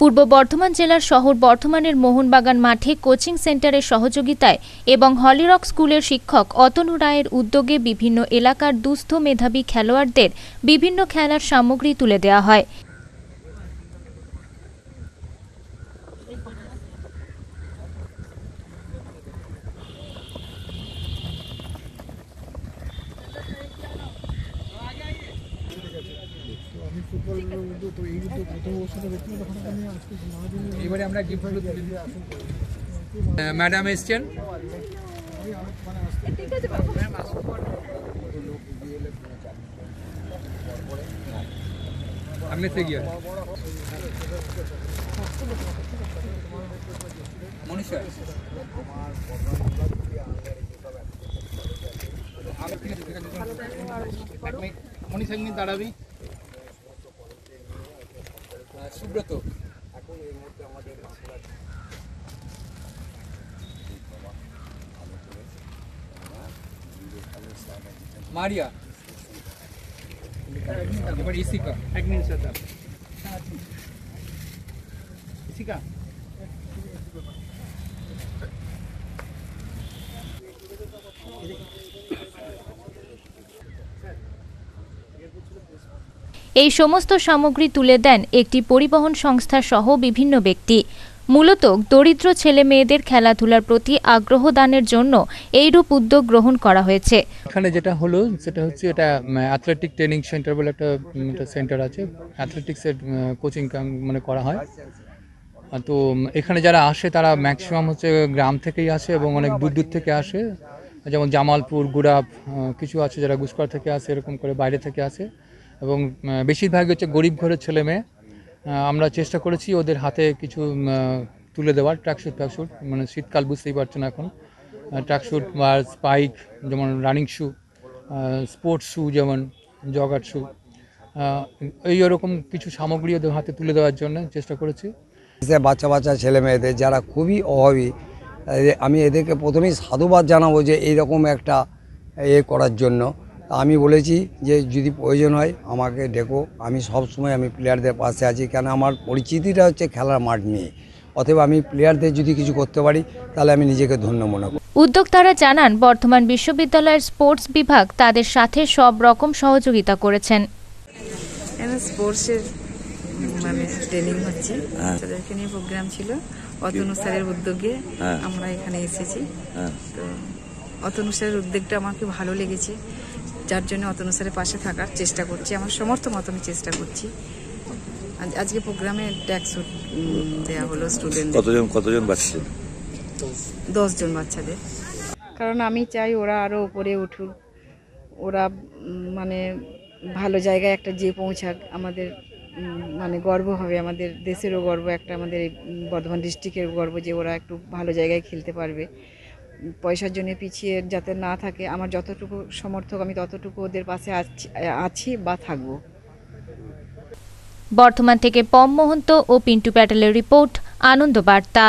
পূর্ব বর্ধমান জেলার শহর বর্ধমানের মোহনবাগান মাঠে কোচিং সেন্টারের সহযোগিতায় এবং হলিরক স্কুলের শিক্ষক অতনু রায়ের উদ্যোগে বিভিন্ন এলাকার দুস্থ মেধাবী খেলোয়াড়দের বিভিন্ন খেলার সামগ্রী তুলে দেওয়া হয় আমি ফুটবলের উদ্যোগ তো এই উদ্যোগ প্রথম বছরে দেখলাম তখন আমি আজকে সারাদিন এবারে আমরা গিফটগুলো তুলে দিচ্ছি ম্যাডাম এসছেন? আপনি থেকে গিয়ে মনীষা। আমি ঠিক আছে ঠিক আছে এক মিনিট মনীষা একদিন দাঁড়াবি আহ, সুব্রত। মারিয়া। এবার ইসিকা। এক মিনিট স্যার। ইসিকা। এই সমস্ত সামগ্রী তুলে দেন একটি পরিবহন সংস্থা সহ বিভিন্ন ব্যক্তি। মূলত দরিদ্র ছেলে মেয়েদের খেলাধুলার প্রতি আগ্রহ দানের জন্য এইরূপ উদ্যোগ গ্রহণ করা হয়েছে। এখানে যেটা হলো, সেটা হচ্ছে এটা অ্যাথলেটিক ট্রেনিং সেন্টার বলে একটা সেন্টার আছে। অ্যাথলেটিক্সের কোচিং মানে করা হয়। তো এখানে যারা আসে, তারা ম্যাক্সিমাম হচ্ছে গ্রাম থেকেই আসে এবং অনেক দূর দূর থেকে আসে। যেমন জামালপুর, গুড়াপ কিছু আছে যারা গুসকর থেকে আসে, এরকম করে বাইরে থেকে আসে। এবং আহ, বেশিরভাগই হচ্ছে গরিব ঘরের ছেলে মেয়ে। আমরা চেষ্টা করেছি ওদের হাতে কিছু তুলে দেওয়ার ট্র্যাকশুট ট্র্যাকশুট মানে শীতকাল বুঝতেই পারছেন এখন। ট্র্যাকশুট বা স্পাইক যেমন রানিং শু স্পোর্টস শু যেমন জগার শু এই ওরকম কিছু সামগ্রী ওদের হাতে তুলে দেওয়ার জন্য চেষ্টা করেছি। বাচ্চা বাচ্চা ছেলে মেয়েদের যারা খুবই অভাবী আমি এদেরকে প্রথমেই সাধুবাদ জানাব যে এইরকম একটা এ করার জন্য। আমি বলেছি যে যদি প্রয়োজন হয় আমাকে ডেকো। আমি সব সময় আমি প্লেয়ারদের পাশে আছি কেন আমার পরিচিতিটা হচ্ছে খেলার মাঠ নিয়ে। অতএব আমি প্লেয়ারদের যদি কিছু করতে পারি তাহলে আমি নিজেকে ধন্য মনে করি। উদ্যোক্তারা জানান বর্ধমান বিশ্ববিদ্যালয়ের স্পোর্টস বিভাগ তাদের সাথে সব রকম সহযোগিতা করেছেন। স্পোর্টসের মানে ট্রেনিং হচ্ছে। তাদেরকে নিয়ে প্রোগ্রাম ছিল। অতনু স্যারের উদ্যোগে আমরা এখানে এসেছি। তো অতনু স্যারের উদ্যোগটা আমাকে ভালো লেগেছে। যার জন্য অতনু স্যারের পাশে থাকার চেষ্টা করছি। আমার সমর্থ মত আমি চেষ্টা করছি। আজ- আজকে প্রোগ্রামে ট্যাক্স দেওয়া হলো স্টুডেন্ট কতজন কতজন বাচ্চা? দশজন বাচ্চাদের। কারণ আমি চাই ওরা আরও উপরে উঠুক। ওরা মানে ভালো জায়গায় একটা যে পৌঁছাক। আমাদের মানে গর্ব হবে। আমাদের দেশেরও গর্ব একটা আমাদের এই, বর্ধমান ডিস্ট্রিক্টের গর্ব যে ওরা একটু ভালো জায়গায় খেলতে পারবে। পয়সার জন্য পিছিয়ে যাতে না থাকে, আমার যতটুকু সমর্থক, আমি ততটুকু ওদের পাশে আছি বা থাকব। বর্ধমান থেকে পম মহন্ত ও পিন্টু প্যাটেলের রিপোর্ট, আনন্দ বার্তা।